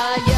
Allá